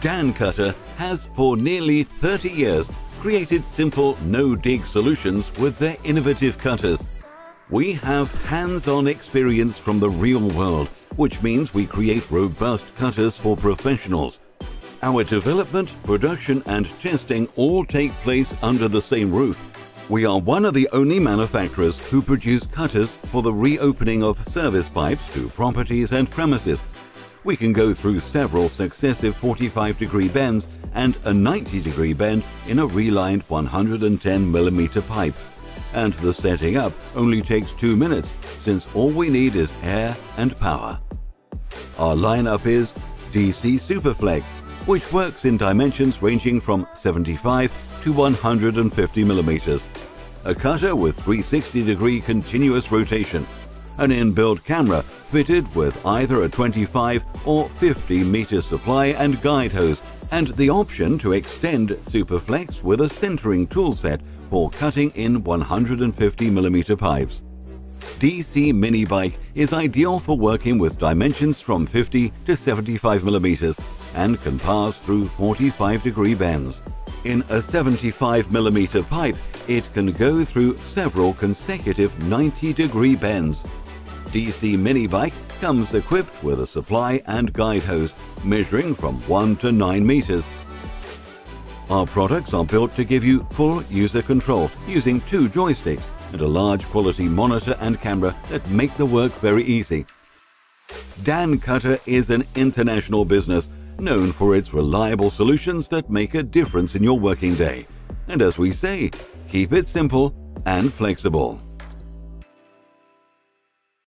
Dancutter has for nearly 30 years created simple no-dig solutions with their innovative cutters. We have hands-on experience from the real world, which means we create robust cutters for professionals. Our development, production and testing all take place under the same roof. We are one of the only manufacturers who produce cutters for the reopening of service pipes to properties and premises we can go through several successive 45 degree bends and a 90 degree bend in a relined 110mm pipe. And the setting up only takes 2 minutes since all we need is air and power. Our lineup is DC Superflex, which works in dimensions ranging from 75 to 150 millimeters. A cutter with 360 degree continuous rotation an inbuilt camera fitted with either a 25 or 50 meter supply and guide hose, and the option to extend Superflex with a centering tool set for cutting in 150mm pipes. DC Mini Bike is ideal for working with dimensions from 50 to 75mm and can pass through 45 degree bends. In a 75mm pipe, it can go through several consecutive 90 degree bends. DC Mini Bike comes equipped with a supply and guide hose measuring from 1 to 9 meters. Our products are built to give you full user control using two joysticks and a large quality monitor and camera that make the work very easy. Dancutter is an international business known for its reliable solutions that make a difference in your working day. And as we say, keep it simple and flexible.